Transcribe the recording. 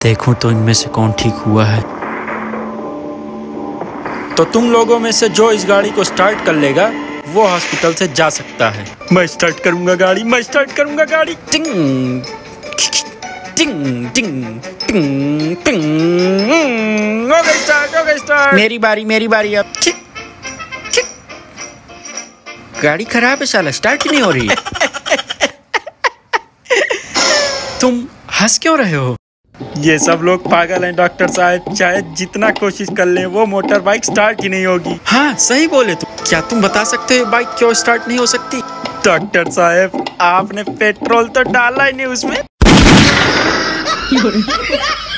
देखूँ तो इनमें से कौन ठीक हुआ है। तो तुम लोगों में से जो इस गाड़ी को स्टार्ट कर लेगा वो हॉस्पिटल से जा सकता है। मैं स्टार्ट करूँगा गाड़ी मैं स्टार्ट करूँगा गाड़ी। टिंग टिंग टिंग टिंग टिंग। हो गई स्टार्ट हो गई स्टार्ट मेरी बारी मेरी बारी अब। खिक, खिक। गाड़ी खराब है साला स्टार्ट ही नहीं हो रही। तुम हंस क्यों रहे हो? ये सब लोग पागल हैं डॉक्टर साहब। चाहे जितना कोशिश कर लें वो मोटर बाइक स्टार्ट ही नहीं होगी। हाँ सही बोले तो। क्या तुम बता सकते हो बाइक क्यों स्टार्ट नहीं हो सकती? डॉक्टर साहब आपने पेट्रोल तो डाला ही नहीं उसमें।